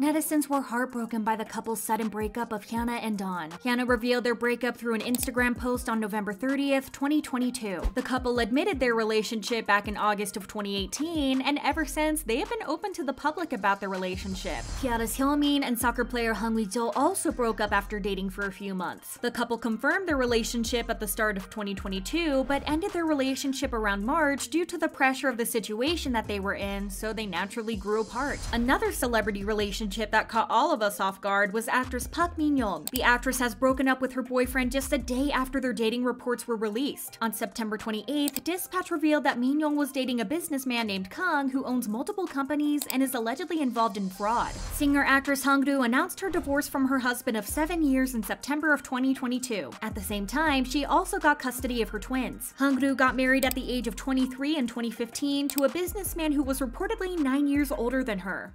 Netizens were heartbroken by the couple's sudden breakup of HyunA and Dawn. HyunA revealed their breakup through an Instagram post on November 30th, 2022. The couple admitted their relationship back in August of 2018, and ever since, they have been open to the public about their relationship. T-ara's Hyomin and soccer player Hwang Ui-jo also broke up after dating for a few months. The couple confirmed their relationship at the start of 2022, but ended their relationship around March due to the pressure of the situation that they were in, so they naturally grew apart. Another celebrity relationship relationship that caught all of us off guard was actress Park Min-young. The actress has broken up with her boyfriend just a day after their dating reports were released. On September 28th, Dispatch revealed that Min-young was dating a businessman named Kang who owns multiple companies and is allegedly involved in fraud. Singer-actress Han Groo announced her divorce from her husband of seven years in September of 2022. At the same time, she also got custody of her twins. Han Groo got married at the age of 23 in 2015 to a businessman who was reportedly nine years older than her.